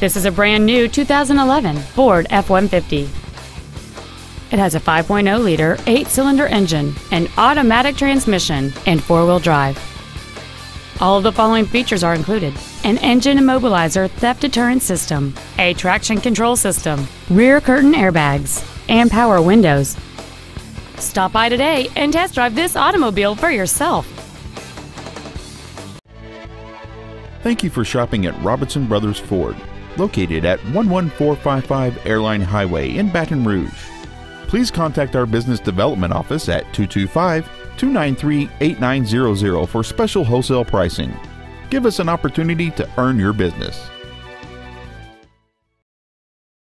This is a brand new 2011 Ford F-150. It has a 5.0-liter eight-cylinder engine, an automatic transmission, and four-wheel drive. All of the following features are included. An engine immobilizer theft deterrent system, a traction control system, rear curtain airbags, and power windows. Stop by today and test drive this automobile for yourself. Thank you for shopping at Robinson Brothers Ford, located at 11455 Airline Highway in Baton Rouge. Please contact our business development office at 225 293 8900 for special wholesale pricing. Give us an opportunity to earn your business.